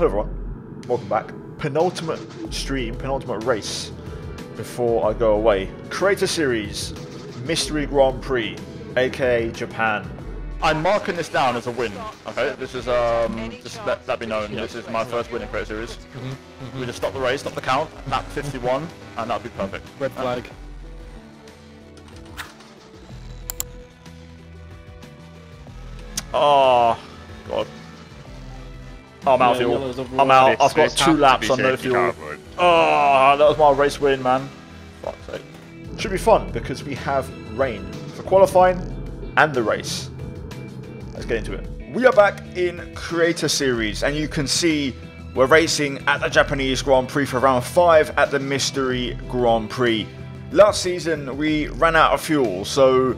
Hello everyone, welcome back. Penultimate stream, penultimate race before I go away. Creator Series, Mystery Grand Prix, aka Japan. I'm marking this down as a win. Okay, this is um, just let that be known. This is my first win in Creator Series. Mm-hmm. Mm-hmm. We just stop the race, stop the count, lap 51, and that'll be perfect. Red flag. Oh, God. Oh, I'm out of fuel. I'm out. I've got two laps on no fuel. Oh, that was my race win, man. Fuck's sake. Should be fun because we have rain for qualifying and the race. Let's get into it. We are back in Creator Series, and you can see we're racing at the Japanese Grand Prix for round 5 at the Mystery Grand Prix. Last season, we ran out of fuel, so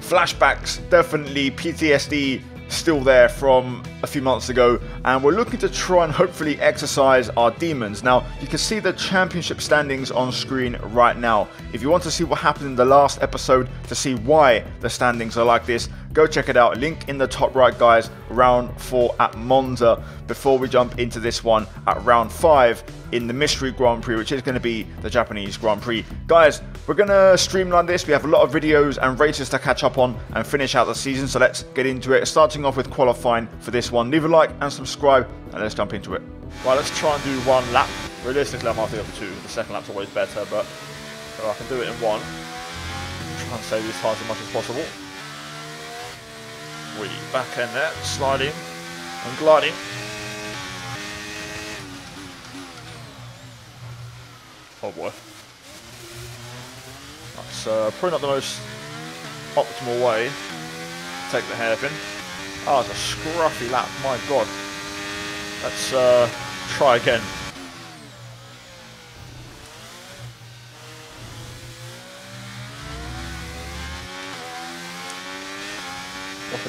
flashbacks, definitely PTSD still there from a few months ago, and we're looking to try and hopefully exercise our demons. Now, you can see the championship standings on screen right now. If you want to see what happened in the last episode to see why the standings are like this, go check it out. Link in the top right, guys. Round four at Monza. Before we jump into this one at round five in the Mystery Grand Prix, which is going to be the Japanese Grand Prix. Guys, we're going to streamline this. We have a lot of videos and races to catch up on and finish out the season, so let's get into it. Starting off with qualifying for this one. Leave a like and subscribe, and let's jump into it. Right, let's try and do one lap. Realistically, I might do it for two. The second lap's always better, but I can do it in one. Try and save these tires as much as possible. We back in there, sliding and gliding. Oh boy. That's uh, probably not the most optimal way to take the hairpin. Oh, it's a scruffy lap, my god. Let's uh, try again.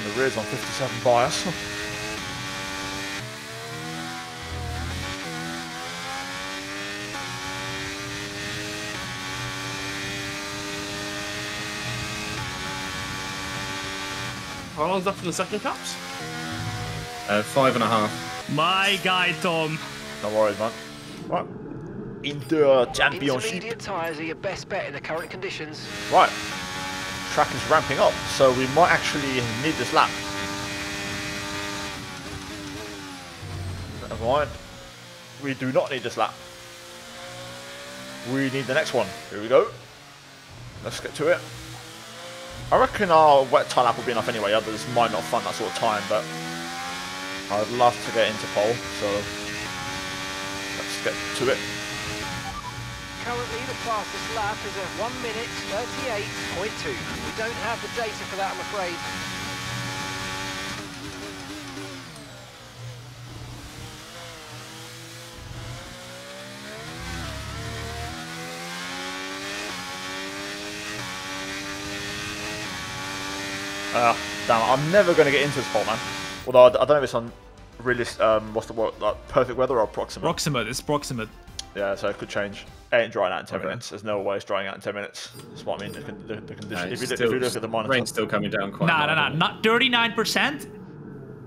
The rears on 57 bias. How long's left in the second caps? Uh, five and a half. My guy, Tom. No worries, man. Right. Into championship. Intermediate tyres are your best bet in the current conditions. Right. Track is ramping up, so we might actually need this lap. Never mind. We do not need this lap. We need the next one. Here we go. Let's get to it. I reckon our wet tire lap will be enough anyway. Others might not find that sort of time, but I'd love to get into pole, so let's get to it. Currently, the fastest lap is at 1 minute 38.2. We don't have the data for that, I'm afraid. Ah, damn I'm never going to get into this spot, man. Although I, I don't know if it's on realist, um, what's the word, like perfect weather or proximate. Proximate, it's proximate. Yeah, so it could change. It ain't drying out in 10 Okay. minutes. There's no way it's drying out in 10 minutes. That's what I mean, the, con- the, the condition. Uh, if, you it's look, still- if you look at the monitor. Rain's still coming down quite. Nah, nah, nah, mild. not 39%.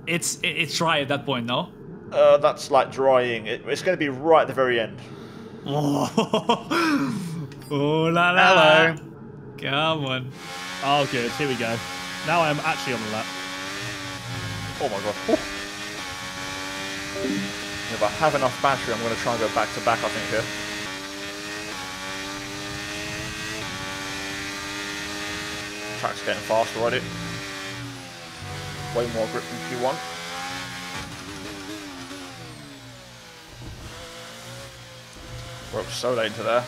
It's it's dry at that point, no? Uh, that's like drying. It, it's going to be right at the very end. Oh, oh la la. Hello. Come on. Oh, good. Here we go. Now I am actually on the lap. Oh my god. Ooh. If I have enough battery, I'm going to try and go back to back, I think, here. Track's getting fast already. Way more grip than Q1. We're up so late into there.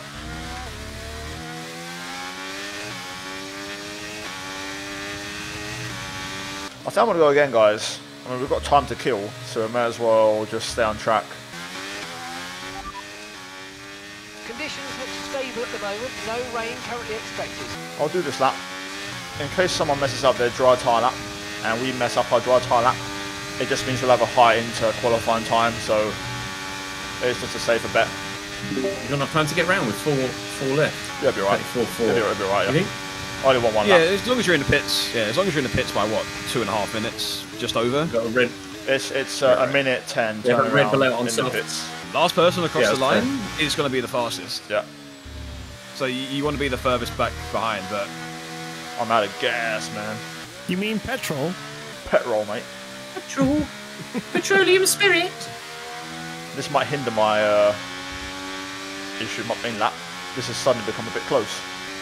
I think I'm going to go again, guys. I mean, we've got time to kill, so we may as well just stay on track. Conditions look stable at the moment. No rain currently expected. I'll do this lap. In case someone messes up their dry tyre lap, and we mess up our dry tyre lap, it just means we'll have a high into qualifying time, so it's just a safer bet. You've got enough time to get round with four, four left. You'll be alright. Four, four. You'll be, you'll be alright, You yeah. think? I only want one Yeah, lap. as long as you're in the pits. Yeah, as long as you're in the pits by what two and a half minutes, just over. Got a red, It's it's uh, a minute ten. Yeah, but turnaround Red Bull out on in the pits. Last person across Yeah, the that's line is going to be the fastest. Yeah, So you, you want to be the furthest back behind, but I'm out of gas, man. You mean petrol? Petrol, mate. Petrol. Petroleum spirit. This might hinder my uh, issue, my main lap. This has suddenly become a bit close.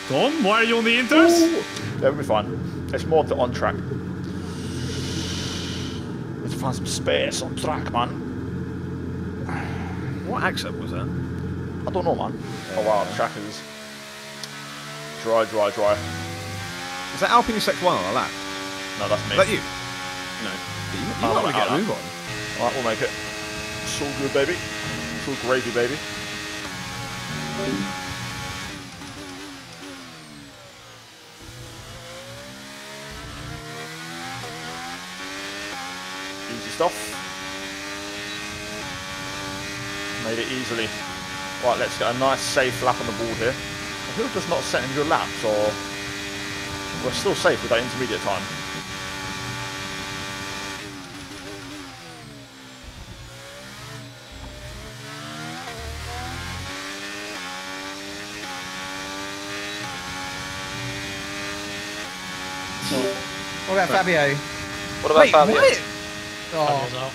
Tom, why are you on the inters? Yeah, we'll be fine. It's more the on track. Need to find some space on track, man. what accent was that? I don't know, man. Oh wow, the track is dry, dry, dry. Is that Alpine Sec 1 on a lap? No, that's me. Is that you? No. You, you might want to get a move on. Alright, we'll make it. It's all good, baby. It's all gravy, baby. Easy stuff. Made it easily. Right, let's get a nice safe lap on the board here. I feel just not setting your laps, or we're still safe with that intermediate time. What about Fabio? What about Wait, Fabio? what? Oh,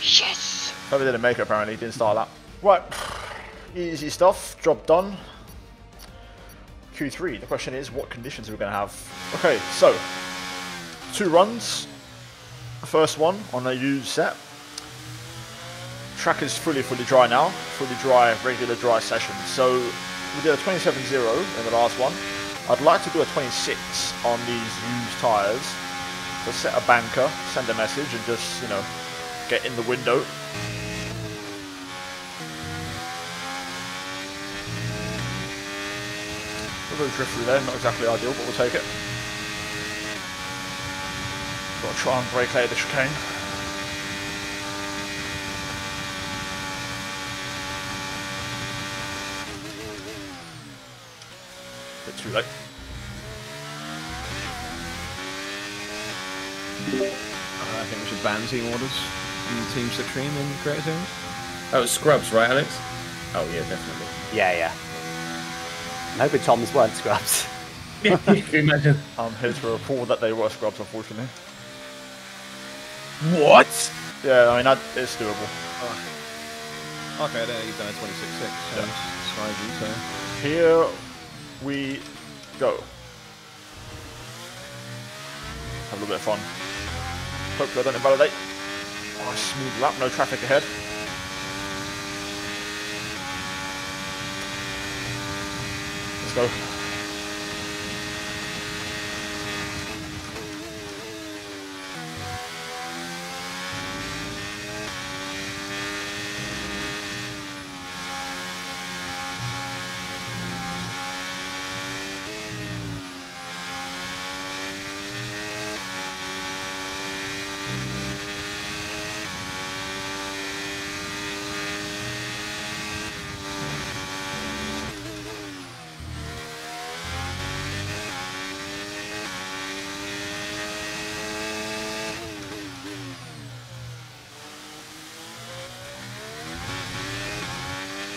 Yes! Fabio didn't make it apparently, didn't start that. Right, easy stuff, job done. Q3, the question is what conditions are we going to have? Okay, so, two runs. The first one on a used set. Track is fully, fully dry now. Fully dry, regular dry session. So, we did a 27.0 in the last one. I'd like to do a 26 on these used tyres. To set a banker, send a message and just, you know, get in the window. A little drift through there, not exactly ideal, but we'll take it. Got to try and break out of the chicane. Bit too late. I think we should ban team orders in Team Slipstream in Creator Series. That was Scrubs, right, Alex? Oh yeah, definitely. Yeah, yeah. I'm hoping Tom's weren't scrubs. Can you imagine? I'm here to report that they were scrubs, unfortunately. What? Yeah, I mean, that, it's doable. Oh. Okay, then you've done a 26.6. So yeah. so. Here we go. Have a little bit of fun. Hopefully I don't invalidate. Oh, smooth lap, no traffic ahead. Let's go.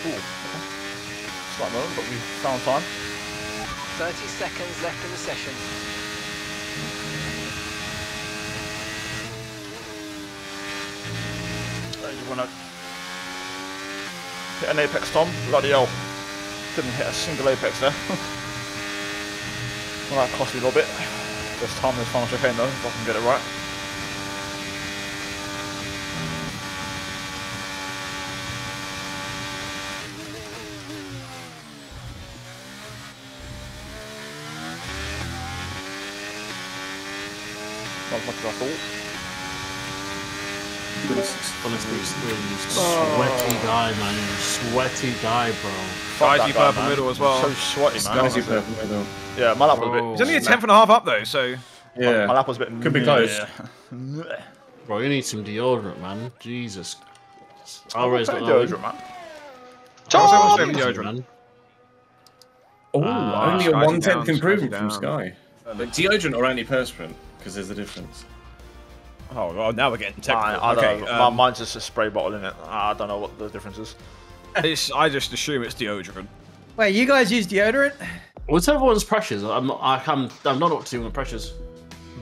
Ooh, okay. Slight moment, but we found time. 30 seconds left in the session. Uh, you wanna hit an apex, Tom? Bloody hell. Didn't hit a single apex there. well, that cost me a little bit. This time this final chicane though, if I can get it right. Not as much as I thought. Honestly, sweaty oh. guy, man. Sweaty guy, bro. Fuck Spicy guy, purple middle as well. So sweaty, man. Spicy purple middle. Yeah, my lap was a bit. Oh. He's only a tenth and a half up though, so Yeah. My lap was a bit. Could be close. Yeah. Bro, you need some deodorant, man. Jesus. Always Okay, got deodorant, man. How's everyone's that. favourite deodorant? man. Oh, ah, only a Sky's one tenth improvement from. Sky. But deodorant or antiperspirant? Because there's a difference. Oh, well, now we're getting technical. I don't okay, um, My, mine's just a spray bottle in it. I don't know what the difference is. it's, I just assume it's deodorant. Wait, you guys use deodorant? What's everyone's pressures? I'm not. I can. I'm not up to with pressures.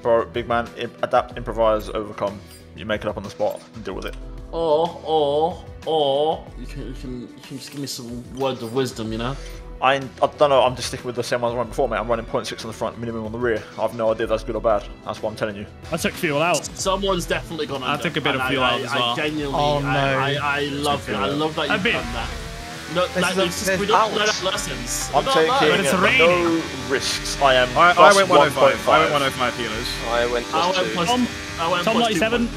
Bro, big man, im- adapt, improvise, overcome. You make it up on the spot and deal with it. Or, or, or you can, you can, you can just give me some words of wisdom. You know. I, I don't know, I'm just sticking with the same one I ran before, mate. I'm running 0.6 on the front, minimum on the rear. I have no idea if that's good or bad. That's what I'm telling you. I took fuel out. Someone's definitely gone. I took a bit and of I- fuel I, out as I, well. genuinely, Oh, no. I, I, I love it. I love that you've bit. done that. No, This like, is a- just, we don't learn our lessons. I'm We don't taking learn. it's no raining. risks. I am I, I went 105. 1.5. I went 105 healers. I went I plus went two. Um, plus. Tom- I went Tom plus 97.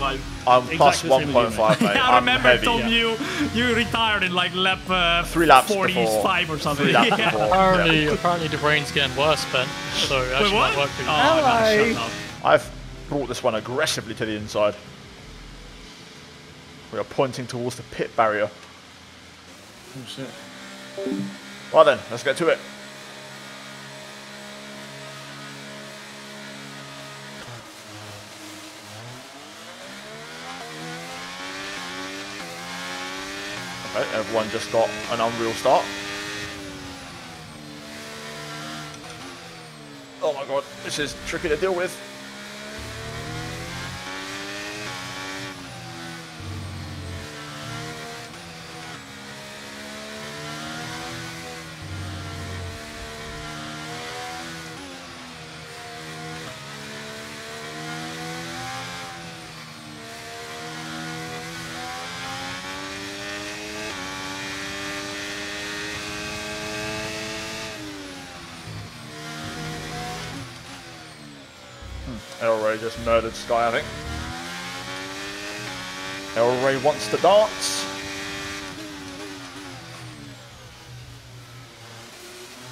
I'm Exactly the same as you, 1.5, mate. I I'm remember heavy. Tom, you you retired in like lap uh, Three laps 45 or something. Three laps Yeah. before. Apparently, apparently the brain's getting worse, Ben. So it Wait, actually what? might work. Oh, no, Hello. shut. I've brought this one aggressively to the inside. We are pointing towards the pit barrier. Oh, shit. Right then, let's get to it. Okay, everyone just got an unreal start. Oh my god, this is tricky to deal with. Elray just murdered Sky, I think. Elray wants to dance.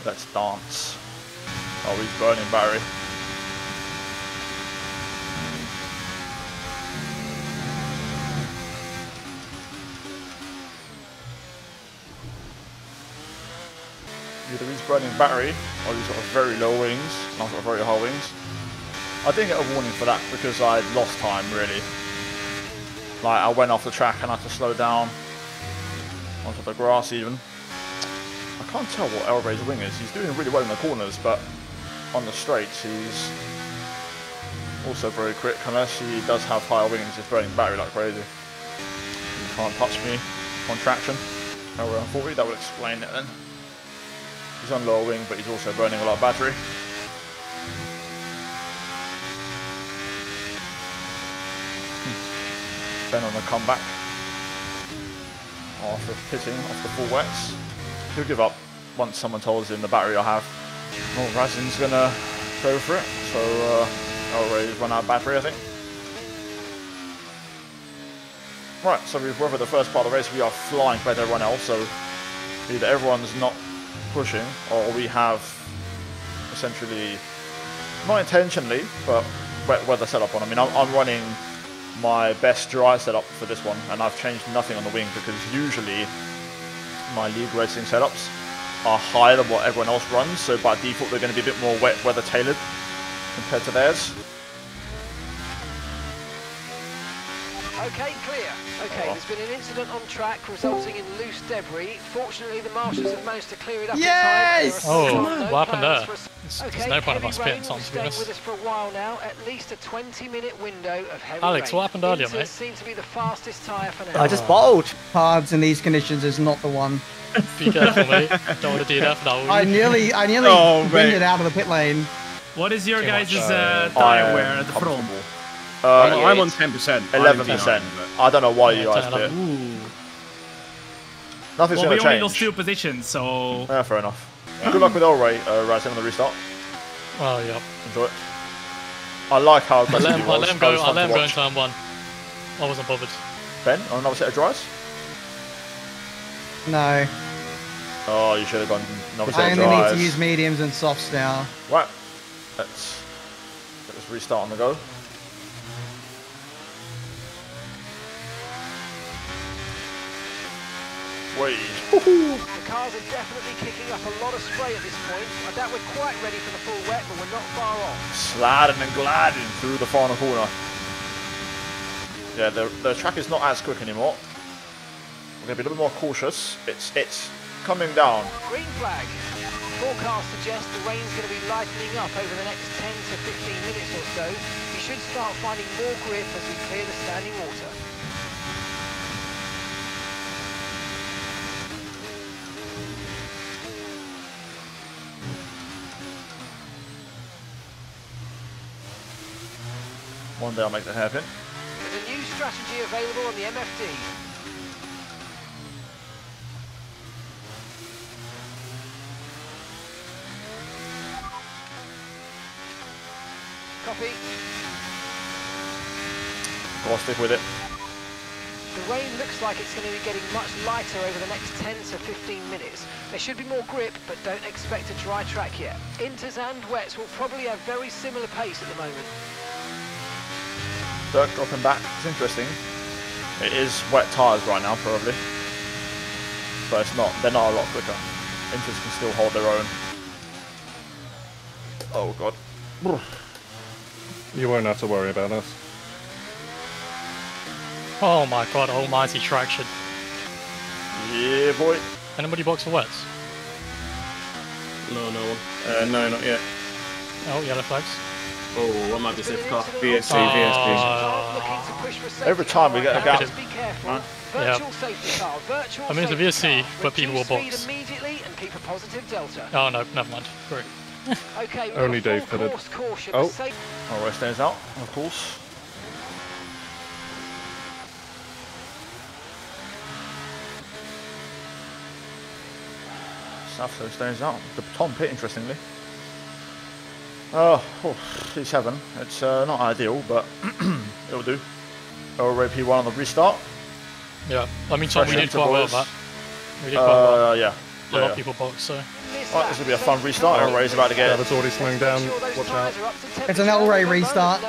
Let's dance. Oh, he's burning Barry. Either he's burning battery, or he's got very low wings, I've got very high wings. I didn't get a warning for that because I lost time really. Like I went off the track and had to slow down onto the grass even. I can't tell what Elray's wing is. He's doing really well in the corners, but on the straights he's also very quick. Unless he does have higher wings, he's burning battery like crazy. He can't touch me on traction. Elray on 40, that would explain it then. He's on lower wing, but he's also burning a lot of battery. Ben on the comeback after pitting off the full wets. He'll give up once someone tells him the battery I have. Well, Razin's gonna go for it, so uh, Elray's run out of battery, I think. Right, so we've weathered the first part of the race. We are flying compared to everyone else, so either everyone's not pushing or we have essentially, not intentionally, but wet weather set up on. I mean, I'm, I'm running my best dry setup for this one, and I've changed nothing on the wing because usually my league racing setups are higher than what everyone else runs, so by default they're going to be a bit more wet weather tailored compared to theirs. Okay, clear. Okay, Oh. there's been an incident on track resulting in loose debris. Fortunately, the marshals have managed to clear it up Yes! in time. There are Oh, still no what happened plans there? There's, Okay, there's no point of heavy us rain pitting, will to be honest. with us for a while now. At least a 20-minute window of heavy Alex, rain. what happened earlier, Inter mate? seemed to be the fastest tyre for now. I just bottled. Cards in these conditions is not the one. Be careful, mate. Don't want to do that for now. I nearly, I nearly Oh, mate. winded out of the pit lane. What is your Too guys' uh, tire wear at the front? Comfortable. I'm, Uh, I'm on 10%. Eleven percent. I don't know why you guys Ten, pit. eleven. Ooh. Nothing's Well, we going to only lost change. two positions, so Yeah, fair enough. Good luck with Elray, uh, Razin on the restart. Well, yeah. Enjoy it. I like how I aggressive let he him, I let him go. I fun let to him go in watch. turn one. I wasn't bothered. Ben, on another set of dries? No, Oh, you should have gone another I set of only need to use mediums and softs now. Right. Let's get this restart on the go. Wait. The cars are definitely kicking up a lot of spray at this point. I doubt we're quite ready for the full wet, but we're not far off. Sliding and gliding through the final corner. Yeah, the, the track is not as quick anymore. We're going to be a little bit more cautious. It's it's coming down. Green flag. Forecast suggests the rain's going to be lightening up over the next 10 to 15 minutes or so. We should start finding more grip as we clear the standing water. One day I'll make that happen. There's a new strategy available on the MFD. Copy. I'll stick with it. The rain looks like it's going to be getting much lighter over the next 10 to 15 minutes. There should be more grip, but don't expect a dry track yet. Inters and wets will probably have very similar pace at the moment. Dirt dropping back. It's interesting. It is wet tyres right now, probably. But it's not. They're not a lot quicker. Inters can still hold their own. Oh god. You won't have to worry about us. Oh my god, almighty traction. Yeah, boy. Anybody box for wets? No, no one. Uh, no, not yet. Oh, yellow flags. Oh, I might be safe car. VSC, Oh. VSC. Looking to push for safety Every time we get a gap. just Be careful. Yeah. Virtual safety car. Virtual I mean, it's a VSC, car. but people will box. immediately and keep a positive delta. Oh no, never mind. Great. Okay, Only Dave full could have- course. Oh. Safe- Alright, stays out, of course. Safso stays out. The Tom Pit, interestingly. Oh, oh he's heaven. It's uh, not ideal, but it'll do. Already P1 on the restart. Yeah. I mean, Tom, we did quite well intervals. that. We did quite well. Uh, yeah. A lot yeah, of yeah. people box, so. This Right, lap, this will be a fun safety restart. car. Elray's about to Yeah, get. that's already slowing down. Make sure those Watch out. are up to It's an temperature Elray at the moment, restart.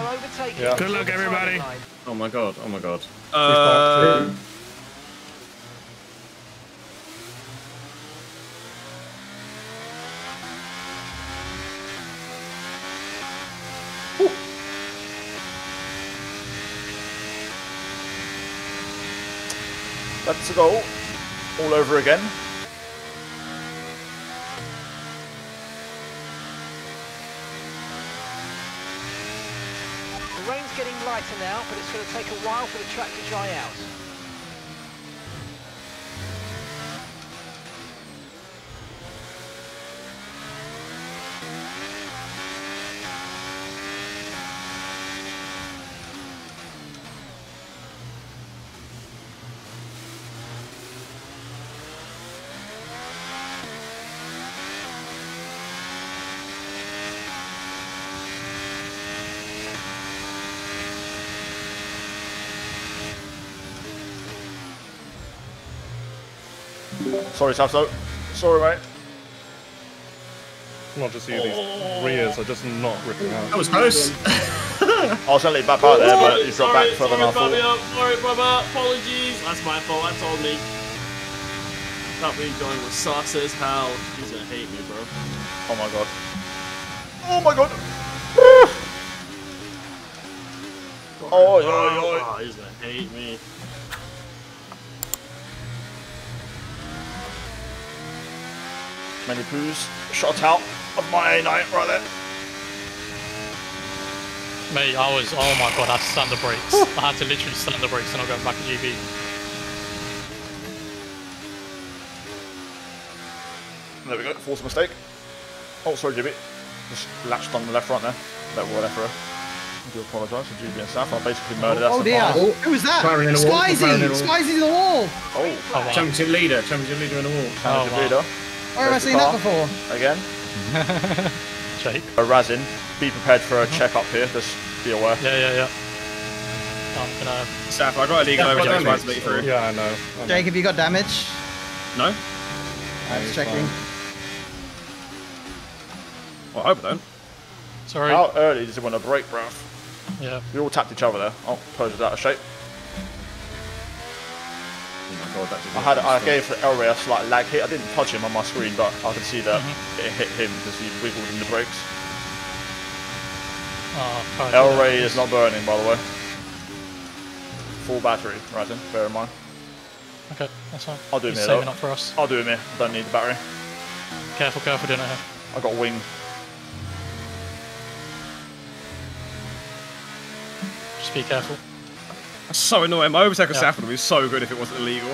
Yeah. Good luck, everybody. Oh my god, oh my god. Uh, Let's go. All over again. The rain's getting lighter now, but it's going to take a while for the track to dry out. Sorry, Safso. Sorry, mate. not just you, these rears are just not ripping out. That was close. I was going to leave back out there, but you dropped back further than I sorry, thought. brother, sorry, brother. Apologies. That's my fault. That's on me. Can't going with sauce as hell. He's gonna hate me, bro. Oh my god. Oh my god. Oh, oi, oi, oi. Oh, he's gonna hate me. Many poos shot out of my A9 right there. Mate, I was, oh my god, I slammed the brakes. I had to literally slam the brakes and not going back to GB. There we go. Force mistake. Oh, sorry, Jimmy. Just latched on the left front there. That were left row. I do apologise for Juby and Saf. I basically murdered us. Oh dear. Who was that? McLaren in the wall, Squizzy! McLaren in the wall. Squizzy's in the wall! Oh, Oh wow. Championship leader, championship leader in the wall. Championship oh, wow. leader. Where have I There's the seen that before? Again. Jake. A uh, Razin. Be prepared for a check up here. Just be aware. Yeah, yeah, yeah. I'm gonna. Staff, I'd write a legal Yeah, overtake damage. responsibility through. Yeah, I know. I know. Jake, have you got damage? No? I was checking. Well, I hope I don't. Sorry. How early does it want to break, bruv? Yeah. We all tapped each other there. Oh, pose out of shape. Oh my god, that I had I gave Elray a slight lag hit. I didn't touch him on my screen, but I could see that Mm-hmm. it hit him because he wiggled in the brakes. Oh, God, Elray is not burning, by the way. full battery, right then, bear in mind. Okay, that's fine. I'll do He's me saving though. up for us. I'll do it me. I don't need the battery. Careful, careful it here. I got wing. Just be careful. That's so annoying. My overtake on Yeah. Saffron would be so good if it wasn't illegal.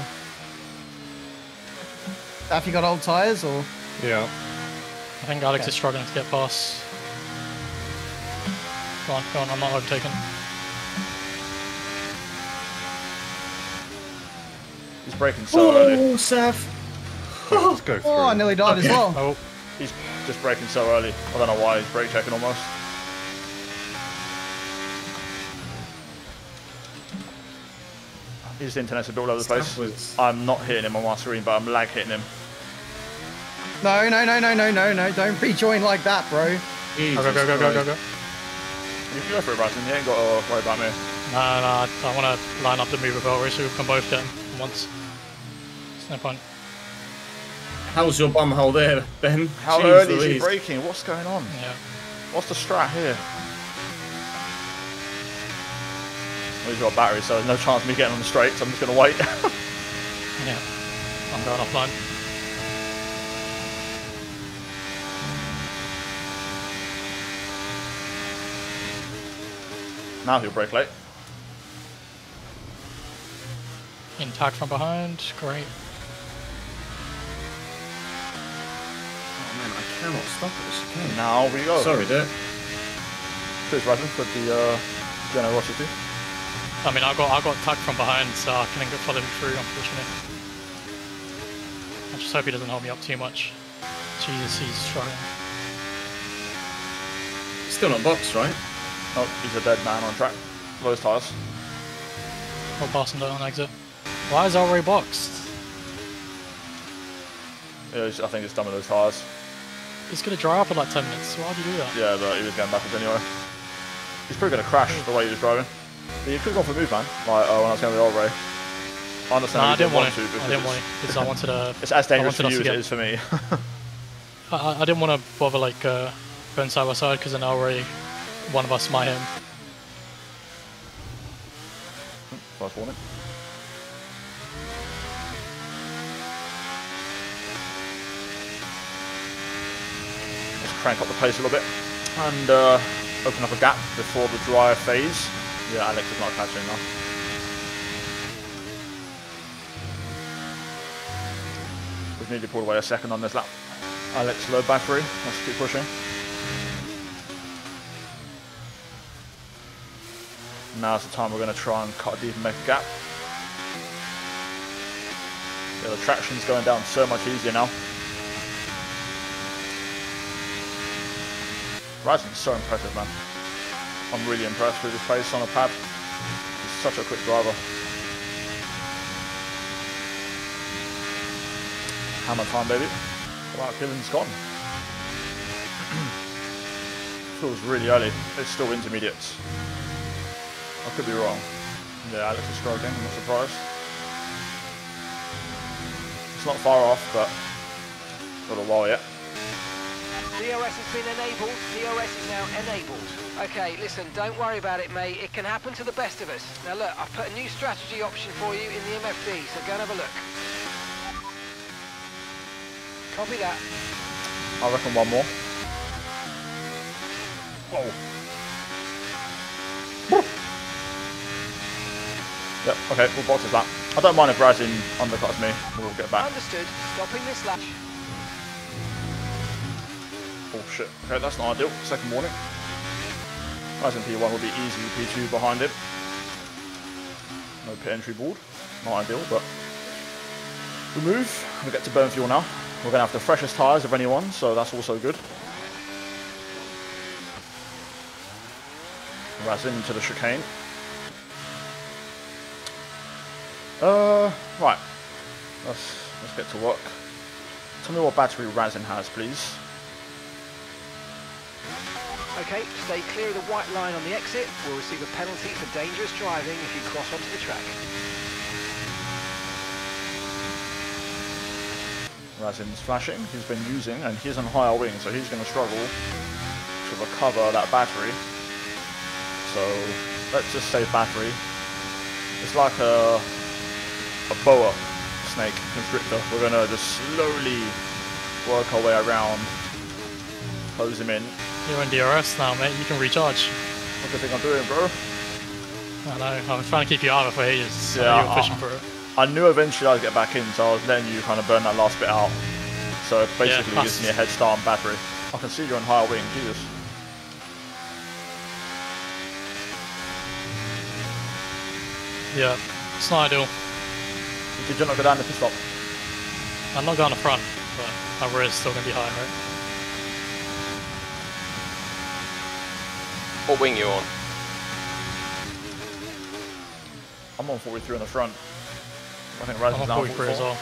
Have you got old tyres or? Yeah. I think Alex Okay. is struggling to get past. Go on, go on, I'm not overtaken. He's breaking so early. Oh, Saf. Let's go through. Oh, I nearly died as well. Oh, He's just breaking so early. I don't know why he's brake checking almost. His internet's a bit all over the place. was- I'm not hitting him on my screen, but I'm lag hitting him. No, no, no, no, no, no, no. Don't rejoin like that, bro. Jesus go, go, go, go, go, go, Christ. You can go for it, Bryson. You ain't got to worry about me. No, no, I, I want to line up the move with Elray so we can both get him once. There's no point. How's your bum hole there, Ben? How Jeez early is he breaking? What's going on? Yeah. What's the strat here? Well, he's got a battery, so there's no chance of me getting on the straight, so I'm just going to wait. Yeah. I'm going offline. now he'll brake late. Intact from behind. Great. Oh man, I cannot stop at this chicane. Now we go. Sorry, Dirt. Cheers, Bryson, for the uh, generosity. I mean, I got I got tagged from behind, so I couldn't get follow him through, unfortunately. I just hope he doesn't hold me up too much. Jesus, he's struggling. Still not boxed, right? Oh, he's a dead man on track. Those tyres. Or passing down on exit. Why is Elray boxed? Yeah, I think it's done with those tyres. He's gonna dry up in like 10 minutes. Why'd you do that? Yeah, but he was going backwards anyway. He's probably going to crash the way he was driving. You could have gone for move, man. Like, oh, when I was going with Old Ray. I understand Nah, you I didn't want to, to. I didn't want to because I wanted to. it's as dangerous for you as to it is for me. I, I- didn't want to bother like uh, going side by side because then Elray, one of us might him. First warning. Let's crank up the pace a little bit and uh, open up a gap before the dry phase. Yeah, Alex is not catching now. We've nearly pulled away a second on this lap. Alex, low battery. Let's keep pushing. Now's the time we're going to try and cut deep and make a gap. Yeah, the traction's going down so much easier now. Razin's so impressive, man. I'm really impressed with his pace on a pad. He's such a quick driver. Hammer time, baby. Wow, Killen's gone. Feels really early. It's still intermediates. I could be wrong. Yeah, Alex is struggling, I'm not surprised. It's not far off, but a little while yet. DRS has been enabled. DRS is now enabled. Okay, listen, don't worry about it, mate. It can happen to the best of us. Now look, I've put a new strategy option for you in the MFD, so go and have a look. Copy that. I reckon one more. Oh. Yep, okay, we'll box lap. I don't mind if Bryson undercuts me, we'll get back. Understood. Stopping this lap. Shit, okay, that's not ideal. Second warning. Bryson P1 will be easy, P2 behind him. No pit entry board. Not ideal, but we move. We get to burn fuel now. We're going to have the freshest tyres of anyone, so that's also good. Raz into the chicane. Uh, right. Let's let's get to work. Tell me what battery Razin has, please. Okay, stay clear of the white line on the exit. We'll receive a penalty for dangerous driving if you cross onto the track. Razin's flashing. He's been using, and he's on higher wing, so he's going to struggle to recover that battery. So let's just save battery. It's like a a boa snake constrictor. We're gonna just slowly work our way around, close him in. You're in DRS now, mate. You can recharge. What do you think I'm doing, bro? I know. I was trying to keep you out of for ages. Yeah, you were I- pushing for it. I knew eventually I'd get back in, so I was letting you kind of burn that last bit out. So it basically Yeah, gives me a head start on battery. I can see you're on higher wing, Jesus. Yeah, it's not ideal. Did you not go down the pit stop? I'm not going to front, but my rear is still going to be high, right? What wing you on? I'm on 43 on the front. I think Raz I'm is on down 43 as well.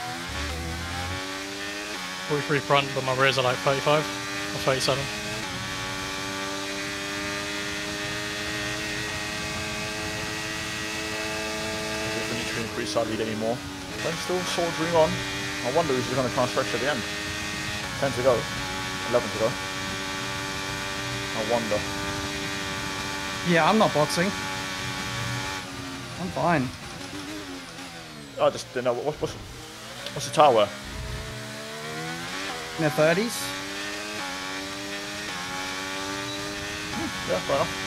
43 front, but my rears are like 35 or 37. I think we need to increase our lead anymore. But I'm still soldiering on. I wonder who's going to try and stretch at the end. 10 to go. 11 to go. I wonder. Yeah, I'm not boxing. I'm fine. I just didn't know. What's, what's, what's the tower? In their 30s. Hmm, yeah, fair enough.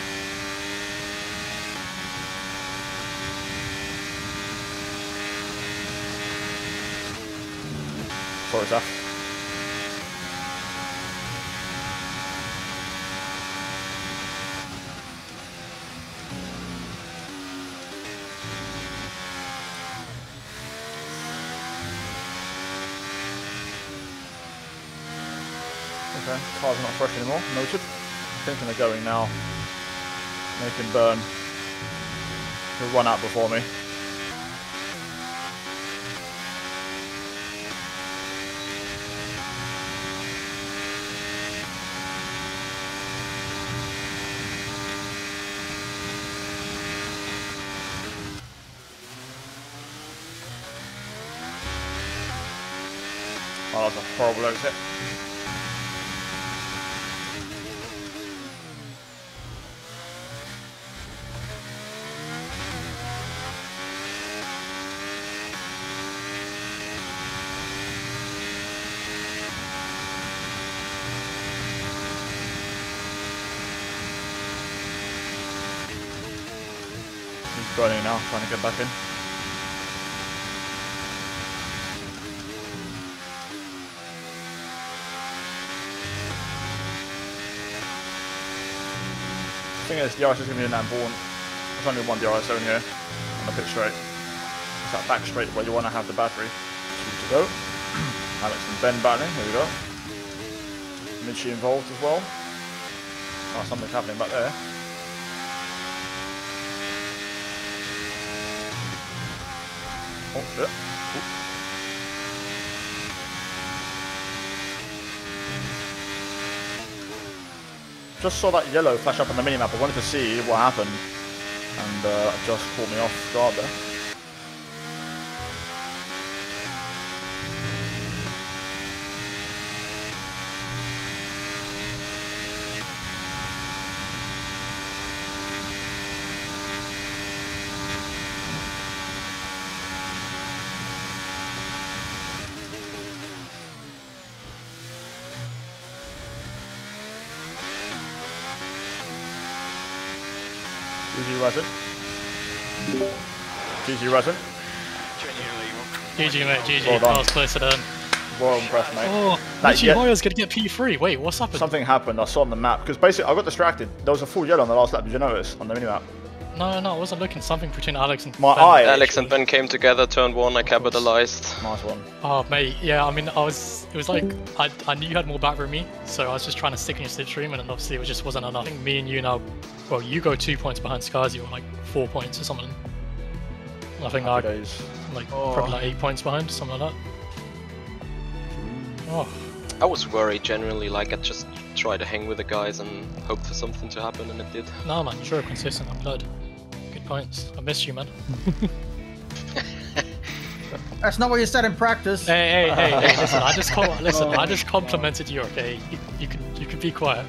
Sorry, Zaf. Okay, cars are not fresh anymore. Noted. Thinking they're going now. They can burn. He'll run out before me. Oh, that's a horrible exit. He's burning now, trying to get back in. thing is, DRS is going to be in that born. There's only one DRS zone here on the pit straight. It's that back straight where you want to have the battery. Two to go. Alex and Ben battling. Here we go. Mitchie involved as well. Oh, something's happening back there. Oh. Oop. Just saw that yellow flash up on the minimap. I wanted to see what happened, and uh, just caught me off guard there. GG Razin. GG Razin. GG, mate, GG. Well done. Was close to done. Well impressed, mate. Oh, That Richie ye- Moyer's gonna get P3. Wait, what's happened? Something happened. I saw on the map because basically I got distracted. There was a full yellow on the last lap. Did you notice on the minimap? No, no, I wasn't looking. Something between Alex and My Ben. eye. Alex and Ben came together, turn one, I capitalized. Nice one. Oh, mate, yeah, I mean, I was, it was like, I, I knew you had more back than me, so I was just trying to stick in your slipstream, and then obviously it just wasn't enough. I think me and you now, well, you go two points behind Skazi, or like four points or something. I think I, days. like, oh. probably like eight points behind, something like that. Oh, I was worried generally, like I just tried to hang with the guys and hope for something to happen, and it did. no, man, you're consistent, I'm glad. Good points. I missed you, man. That's not what you said in practice. Hey, hey, hey, hey, listen, I just, com- listen, I oh just complimented you, okay? You, you can, you can be quiet.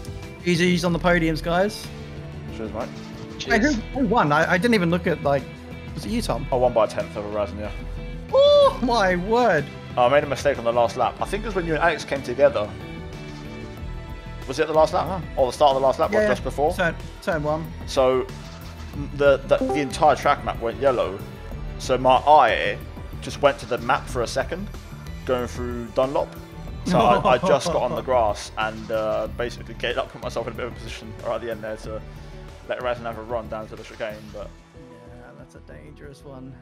GG's on the podiums, guys. Cheers, mate. Hey, who, who won? I, I didn't even look at like. Was it you, Tom? I won by a tenth over Razin, yeah. Oh my word! Oh, I made a mistake on the last lap. I think it was when you and Alex came together. Was it the last lap? Uh-huh. Or the start of the last lap, Yeah, or just before? Turn, turn one. So m- the, the the entire track map went yellow. So my eye just went to the map for a second, going through Dunlop. So I, I just got on the grass and uh, basically get up, put myself in a bit of a position right at the end there to let Razin have a run down to the chicane. But Yeah, that's a dangerous one.